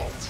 difficult.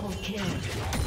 Double kill.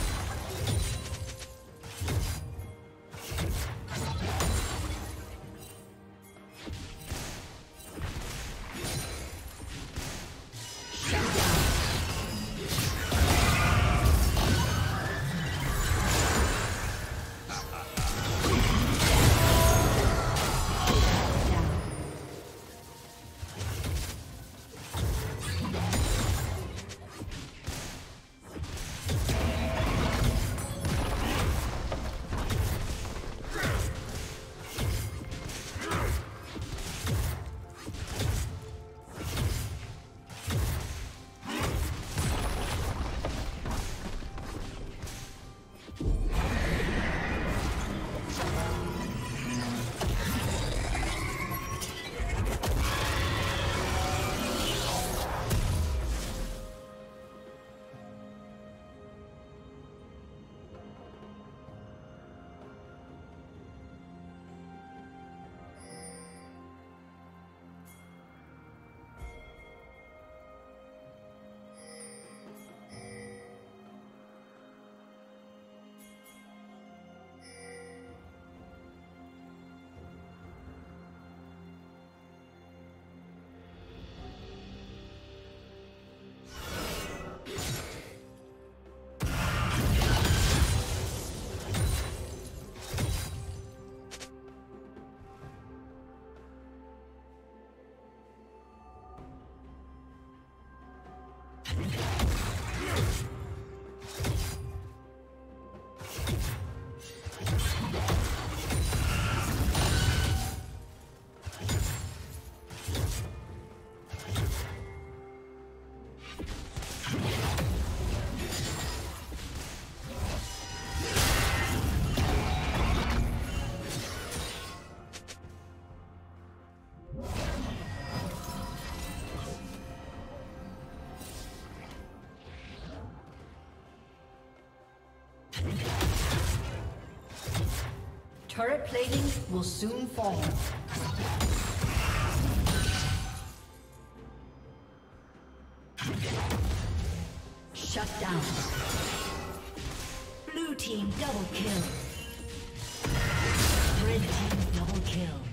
Turret plating will soon fall. Shut down. Blue team double kill. Red team double kill.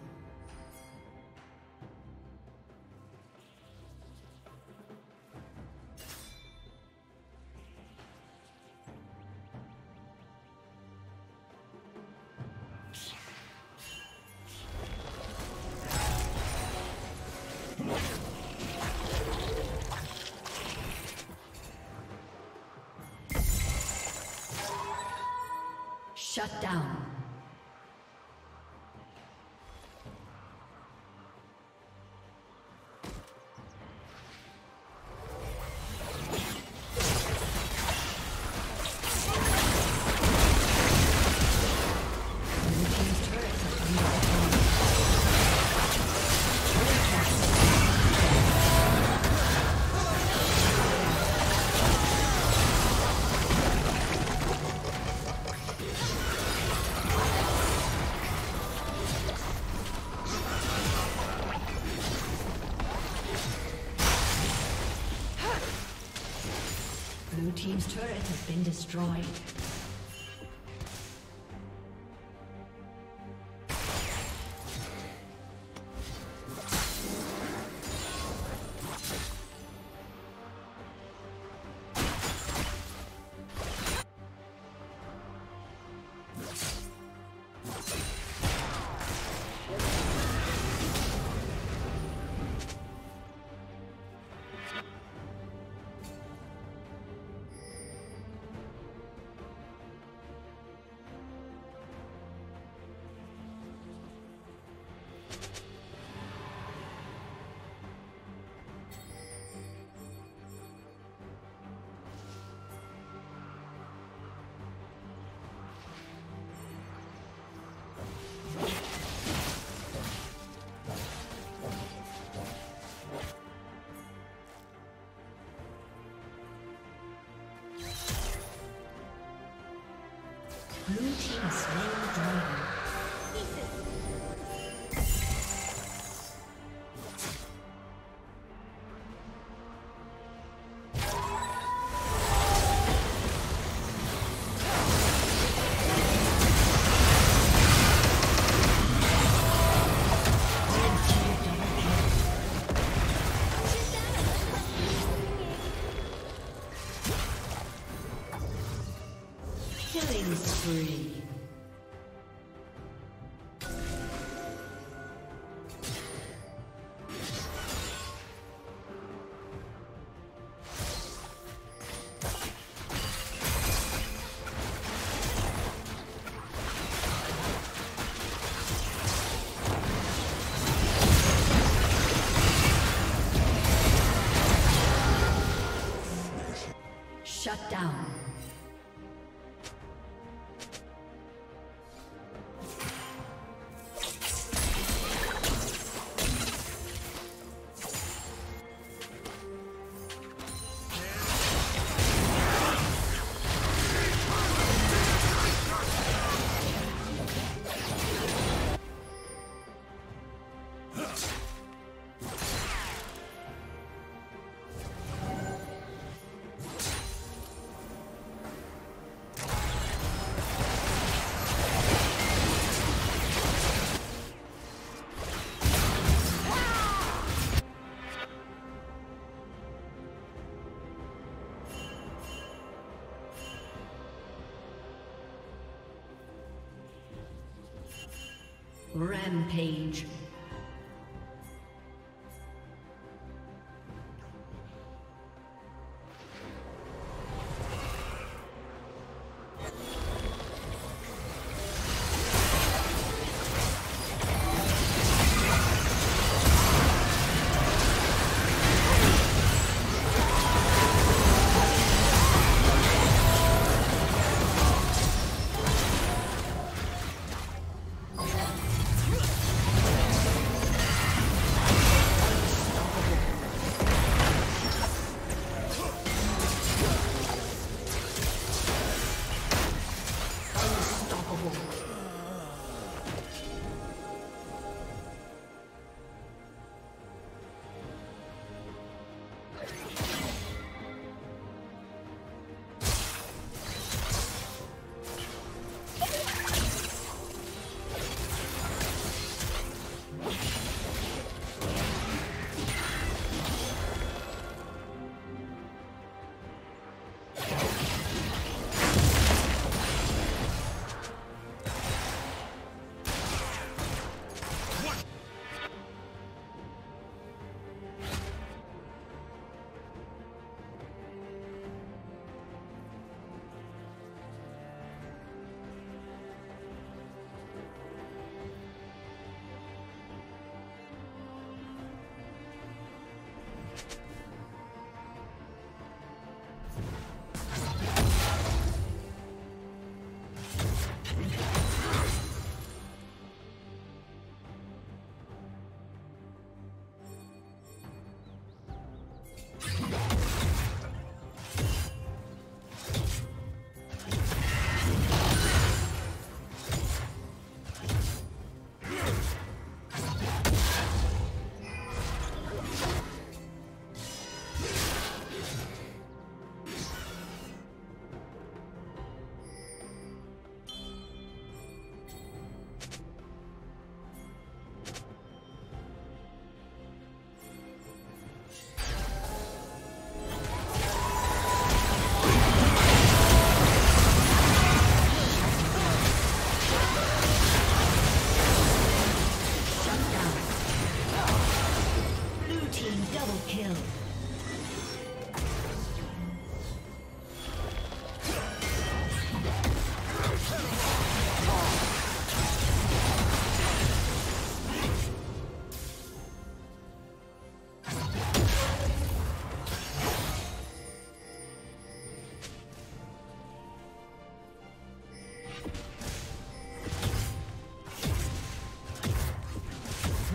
Destroyed. Blue team slain Shut down. Rampage.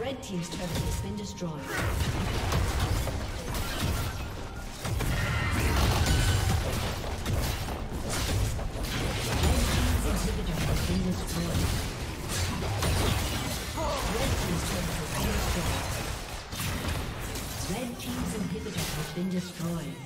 Red Team's turret has been destroyed. Been destroyed.